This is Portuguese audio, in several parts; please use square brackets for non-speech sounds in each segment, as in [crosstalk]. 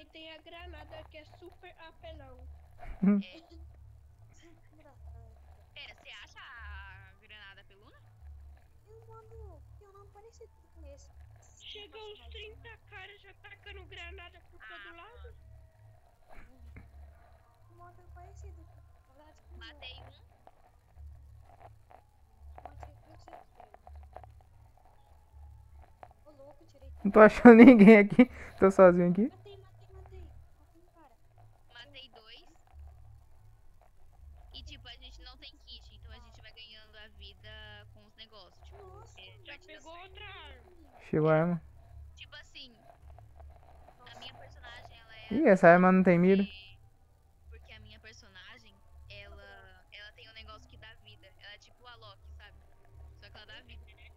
também tem a granada que é super apelão. Pera, você acha a granada peluna? Eu mando. Eu não parecido com esse. Chega uns 30 caras já tacando granada por todo lado. Um modo parecido. Matei um. Não tô achando [laughs] ninguém aqui. Tô sozinho aqui. 62. E tipo, a gente não tem kit, então a gente vai ganhando a vida com os negócios. Tipo, Nossa, é, já pegou outra arma. Chegou a arma. Tipo assim, a minha personagem ela é. Ih, essa arma não tem mira. Porque a minha personagem, ela. Ela tem um negócio que dá vida. Ela é tipo a Loki, sabe? Só que ela dá vida, né?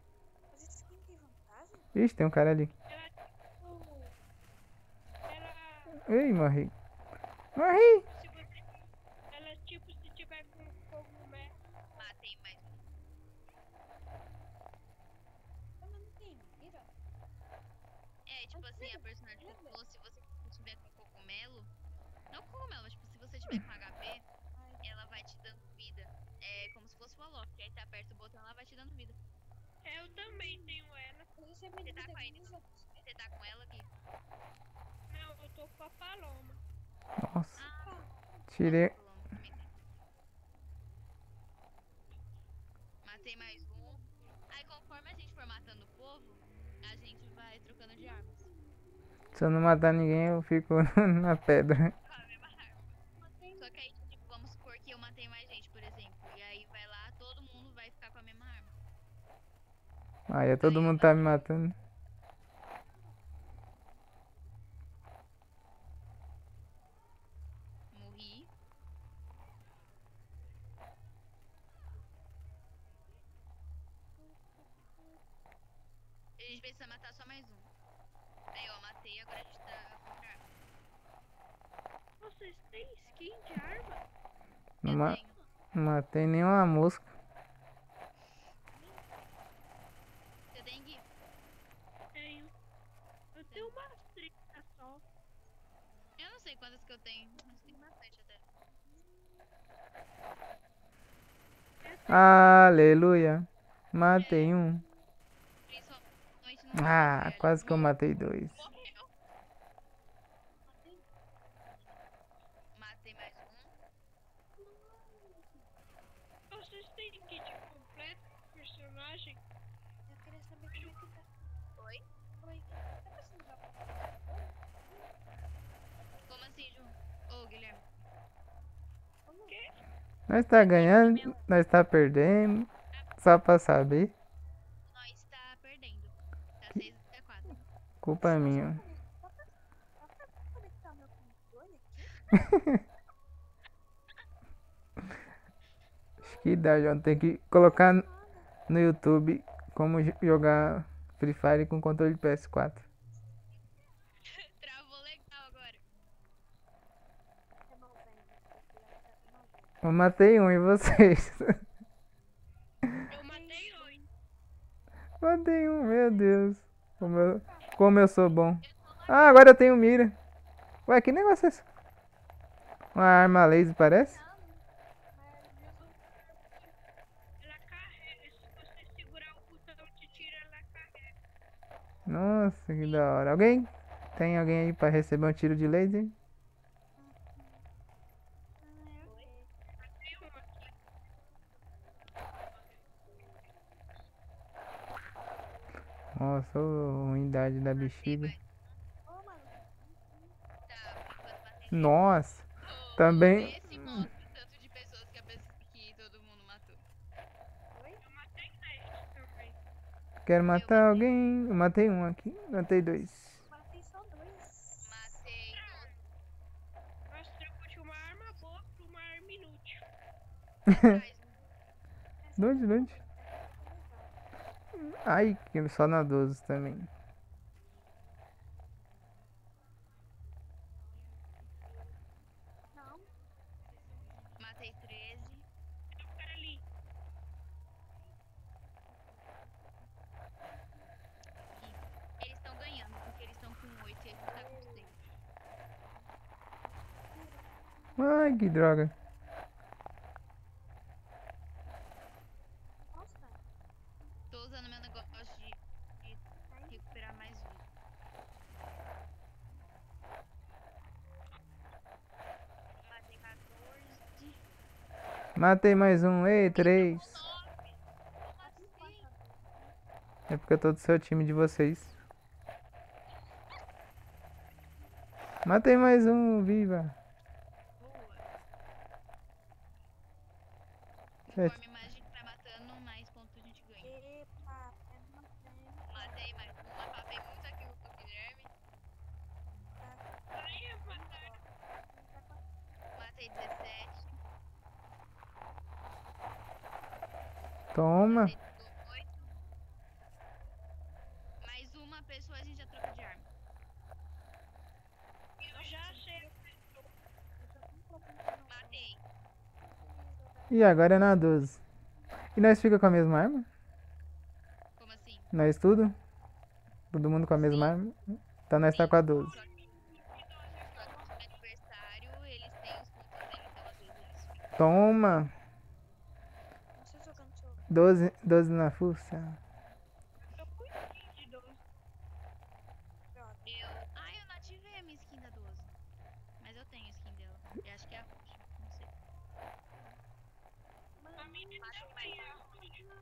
Mas isso aqui tem vantagem? Ixi, tem um cara ali. Ela... É tipo, Ei, morri. Morri! Se você. Ela tipo se tiver com mais um. Eu não tem mira. É, tipo assim, a personagem que falou, se você tiver com cogumelo. Não cogumelo, mas tipo, se você tiver com [laughs] HP, ela vai te dando vida. É como se fosse uma Loki. Aí você aperta o botão, ela vai te dando vida. Eu também tenho ela. Mas você tá com a Inês? usa. Você tá com ela aqui. Não, eu tô com a paloma. Nossa, tirei. Matei mais um. Aí conforme a gente for matando o povo, a gente vai trocando de armas. Se eu não matar ninguém, eu fico [laughs] na pedra. Só que aí, tipo, vamos supor que eu matei mais gente, por exemplo. E aí vai lá, todo mundo vai ficar com a mesma arma. Aí todo mundo tá me matando. Morri. A gente precisa matar só mais um. Aí, ó, matei, agora a gente tá com arma. Vocês têm skin de arma? Não, Eu ma tenho. não matei nenhuma mosca. Você tem Gui? Tenho. Eu tenho umas 30 só. Eu não sei quantas que eu tenho, mas tem bastante até. Aleluia. Matei um. Ah, quase que eu matei dois. Morreu. Matei mais um. Vocês têm kit completo do personagem? Eu queria saber como é que tá. Oi? Oi. Tá passando já? Como assim, Ju? Ô, Guilherme. Como? Nós tá ganhando, nós tá perdendo. Só pra saber. Nós tá perdendo. Tá 6 a 4. Culpa minha. Só pra, só pra conectar meu controle [laughs] aqui. Acho que dá, João. Tem que colocar no YouTube como jo- jogar Free Fire com controle de PS4. [laughs] Travou legal agora. É. Eu matei um e vocês. Eu matei oito. [laughs] matei um, meu Deus. Como eu, como eu sou bom. Ah, agora eu tenho mira. Ué, que negócio é esse? Uma arma laser parece? Nossa, que da hora. Alguém? Tem alguém aí pra receber um tiro de laser? Nossa, ô, ruindade da bexiga. Nossa, também- que, que. Eu quero matar alguém. Eu matei um aqui, matei dois. Matei só dois. Matei Nós trocamos de uma arma boa pra uma arma inútil. [laughs] Dois, dois. Ai, que só na 12 também. Não. Matei 13. Tem um cara ali. Eles estão ganhando, porque eles estão com 8 e a gente tá com 6. Ai, que droga. Nossa, Tô usando meu negócio de, de recuperar mais vida. Matei 14. Matei mais um. Ei, três. É porque eu tô do seu time de vocês. Matei mais um, viva. Boa. Sete. Conforme mais a gente vai matando, mais pontos a gente ganha. epa, é. Matei mais uma, papei muito aqui o Guilherme. Aí, mataram. Matei 17. Toma. Matei 18. Mais uma pessoa a gente já troca de arma. Eu já sei. Matei. E agora é na 12. E nós fica com a mesma arma? Como assim? Nós tudo? Todo mundo com a mesma arma? Então nós tá com a 12. Só que, só que no aniversário eles têm os pontos dele, então às vezes eles ficam. Toma. Não sei jogando seu 12, 12 na fuça. Eu fui 15 de 12. brother. Eu. Ah, eu não ativei a minha skin da 12. Mas eu tenho a skin dela. Eu acho que é a roxa. Não sei. A minha Matei também é mais ruim. Não,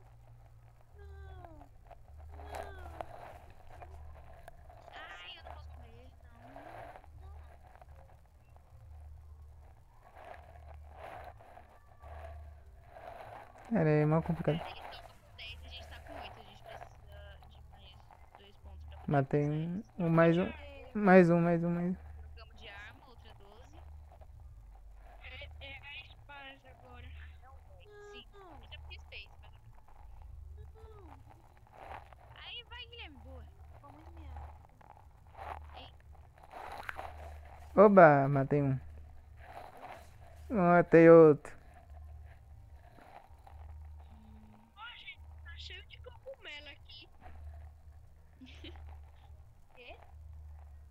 não. Ai, eu não posso comer. Não. Não. Era é mal complicado. Eles estão com 10 a gente tá com 8. A gente precisa de mais dois pontos pra poder Matei alcançar um, eles. um mais um. Mais um, mais um, mais um. Trocamos de arma, outra 12. É, é a espada agora. Sim. Não, Eu já fiz space, mas. não. Aí vai, Guilherme, boa. Ficou muito minha. Oba, matei um. Matei outro. Ó, gente, tá cheio de cogumelo aqui. Quê?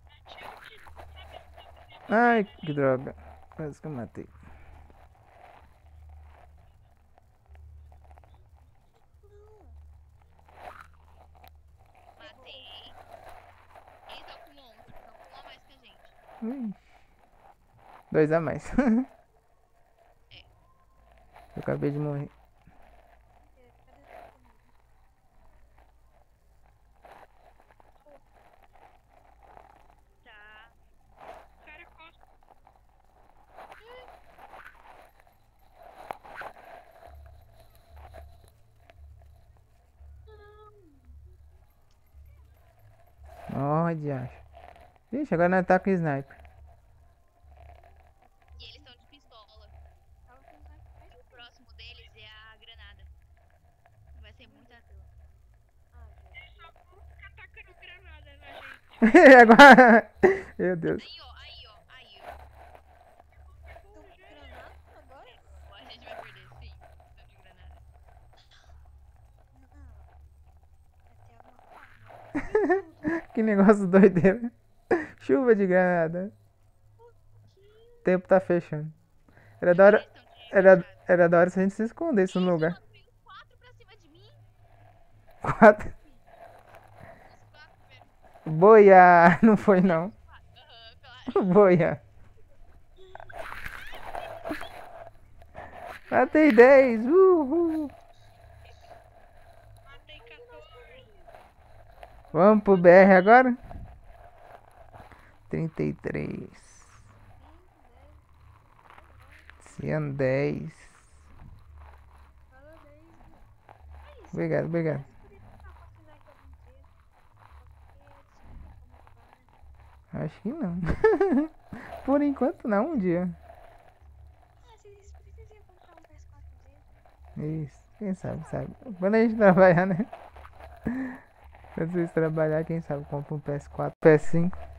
Tá cheio de. Sabe esse cogumelo? Ai, que droga. Quase que eu matei. Matei. Eles estão com 11. Estão com um a mais que a gente. Ui. Dois a mais. [laughs] Eu acabei de morrer. Cadê cadê seu comigo? Tá. O cara costa. Olha, acho. Ixi, agora nós tá com sniper. E eles estão de pistola. O próximo deles é a granada. Vai ser muito ateu. Ah, só granada na gente. [laughs] agora. Meu Deus. Aí, ó, aí, ó, aí, ó. Tô com granada agora? Ó, A gente vai perder, sim. Tô de granada. Não. Vai ter alguma forma. Que negócio [laughs] doideira. Chuva de granada. O tempo tá fechando. Era da hora, era, era da hora se a gente se escondesse no lugar. quatro. Boia! [laughs] Não foi não. Boia. Matei 10. Uhul. Matei 14. Vamos pro BR agora? 33. 110. Parabéns. Obrigado, obrigado. Mas poderia tentar facilitar que algum dia. Porque se não como vai. Acho que não. [laughs] Por enquanto não, um dia. Vocês precisam comprar PS4 dele. Isso, quem sabe, sabe. Quando a gente trabalhar, né? Quando vocês trabalhar, quem sabe compra um PS4, PS5.